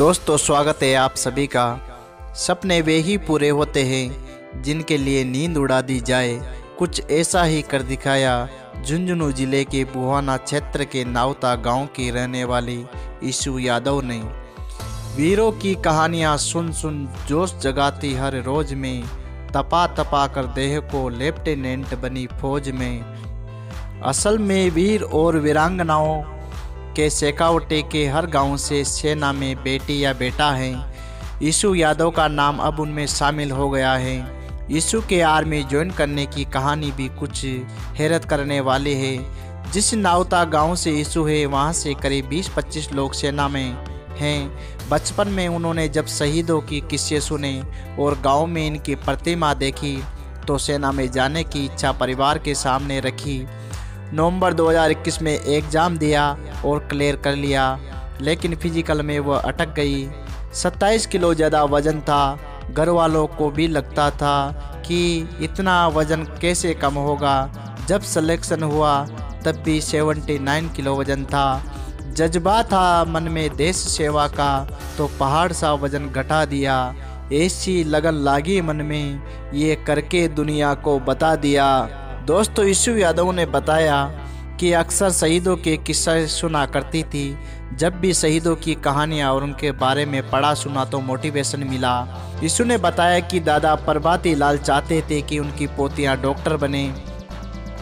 दोस्तों, स्वागत है आप सभी का। सपने वे ही पूरे होते हैं, जिनके लिए नींद उड़ा दी जाए। कुछ ऐसा ही कर दिखाया झुंझुनू ज़िले के बुहाना क्षेत्र के नावता गाँव की रहने वाली ईशु यादव ने। वीरों की कहानियाँ सुन सुन जोश जगाती हर रोज में। तपा तपा कर देह को लेफ्टिनेंट बनी फौज में। असल में वीर और वीरांगनाओं के शेकावटे के हर गाँव से सेना में बेटी या बेटा है। यीशु यादव का नाम अब उनमें शामिल हो गया है। यीशु के आर्मी ज्वाइन करने की कहानी भी कुछ हैरत करने वाली है। जिस नावता गाँव से यीशु है, वहाँ से करीब 20-25 लोग सेना में हैं। बचपन में उन्होंने जब शहीदों की किस्से सुने और गाँव में इनकी प्रतिमा देखी तो सेना में जाने की इच्छा परिवार के सामने रखी। नवंबर 2021 में एग्ज़ाम दिया और क्लियर कर लिया, लेकिन फ़िज़िकल में वह अटक गई। 27 किलो ज़्यादा वज़न था। घर वालों को भी लगता था कि इतना वज़न कैसे कम होगा। जब सिलेक्शन हुआ, तब भी 79 किलो वज़न था। जज्बा था मन में देश सेवा का तो पहाड़ सा वज़न घटा दिया। ऐसी लगन लागी मन में, ये करके दुनिया को बता दिया। दोस्तों, यीशु यादव ने बताया कि अक्सर शहीदों के किस्से सुना करती थी। जब भी शहीदों की कहानियाँ और उनके बारे में पढ़ा सुना तो मोटिवेशन मिला। यीशु ने बताया कि दादा प्रभाती लाल चाहते थे कि उनकी पोतियाँ डॉक्टर बने।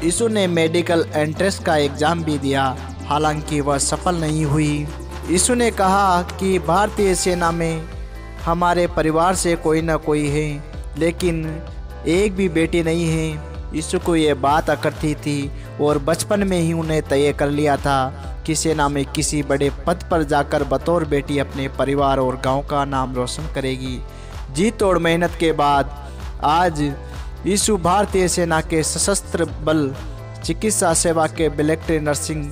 यीशु ने मेडिकल एंट्रेंस का एग्ज़ाम भी दिया। हालाँकि वह सफल नहीं हुई। यीशु ने कहा कि भारतीय सेना में हमारे परिवार से कोई ना कोई है, लेकिन एक भी बेटी नहीं है। यीशु को ये बात अकड़ती थी और बचपन में ही उन्हें तय कर लिया था कि सेना में किसी बड़े पद पर जाकर बतौर बेटी अपने परिवार और गाँव का नाम रोशन करेगी। जी तोड़ मेहनत के बाद आज यीशु भारतीय सेना के सशस्त्र बल, चिकित्सा सेवा के ब्लेक्ट्री नर्सिंग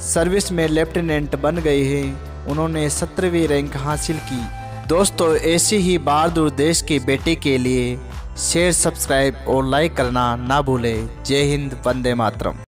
सर्विस में लेफ्टिनेंट बन गए हैं। उन्होंने सत्रहवीं रैंक हासिल की। दोस्तों, ऐसी ही बहादुर देश की बेटी के लिए शेयर सब्सक्राइब और लाइक करना ना भूलें। जय हिंद वंदे मातरम।